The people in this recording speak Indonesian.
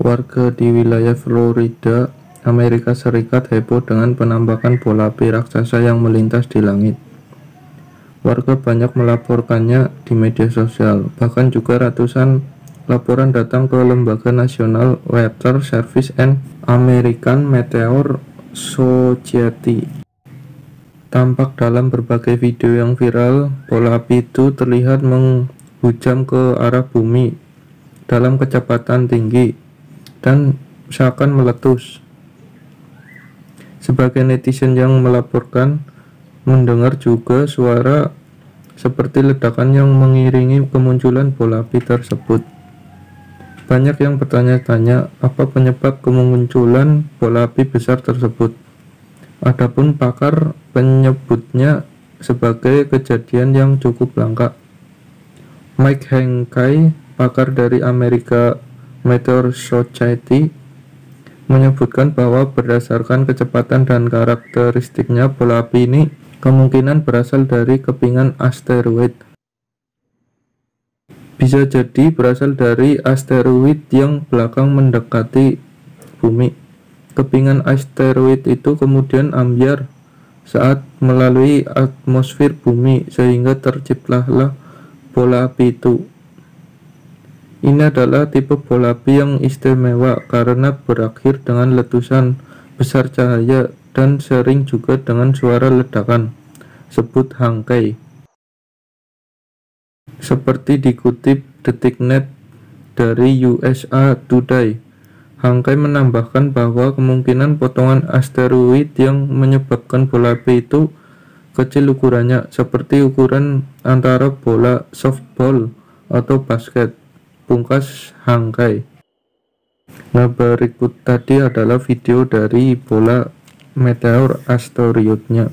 Warga di wilayah Florida, Amerika Serikat heboh dengan penampakan bola api raksasa yang melintas di langit. Warga banyak melaporkannya di media sosial, bahkan juga ratusan laporan datang ke Lembaga Nasional Weather Service and American Meteor Society. Tampak dalam berbagai video yang viral, bola api itu terlihat menghujam ke arah bumi dalam kecepatan tinggi dan seakan meletus. Sebagai netizen yang melaporkan, mendengar juga suara seperti ledakan yang mengiringi kemunculan bola api tersebut. Banyak yang bertanya-tanya apa penyebab kemunculan bola api besar tersebut. Adapun pakar penyebutnya sebagai kejadian yang cukup langka. Mike Hankai, pakar dari Amerika Meteor Society menyebutkan bahwa berdasarkan kecepatan dan karakteristiknya bola api ini kemungkinan berasal dari kepingan asteroid. Bisa jadi berasal dari asteroid yang belakang mendekati bumi. Kepingan asteroid itu kemudian ambiar saat melalui atmosfer bumi sehingga terciptalah bola api itu. Ini adalah tipe bola api yang istimewa karena berakhir dengan letusan besar cahaya dan sering juga dengan suara ledakan. Sebut Hangkai. Seperti dikutip detiknet dari USA Today, Hangkai menambahkan bahwa kemungkinan potongan asteroid yang menyebabkan bola api itu kecil ukurannya, seperti ukuran antara bola softball atau basket pungkas Hangkai. Nah berikut tadi adalah video dari bola meteor asteroidnya.